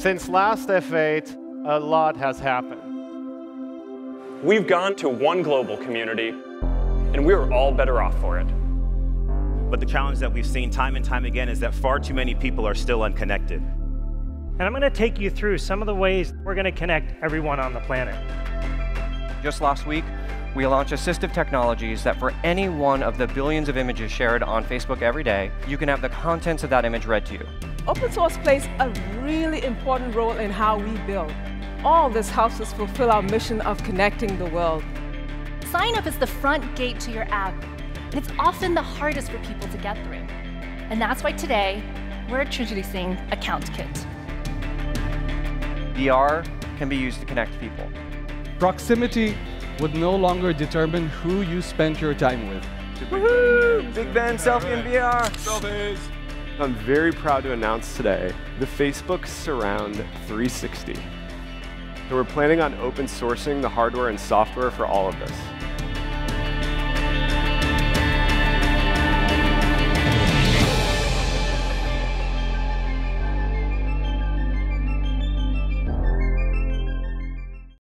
Since last F8, a lot has happened. We've gone to one global community, and we're all better off for it. But the challenge that we've seen time and time again is that far too many people are still unconnected. And I'm going to take you through some of the ways we're going to connect everyone on the planet. Just last week, we launched assistive technologies that for any one of the billions of images shared on Facebook every day, you can have the contents of that image read to you. Open source plays a really important role in how we build. All this helps us fulfill our mission of connecting the world. Sign up is the front gate to your app, and it's often the hardest for people to get through. And that's why today, we're introducing Account Kit. VR can be used to connect people. Proximity would no longer determine who you spent your time with. Woohoo! Big Ben selfie in VR. Selfies. I'm very proud to announce today the Facebook Surround 360. So we're planning on open sourcing the hardware and software for all of this.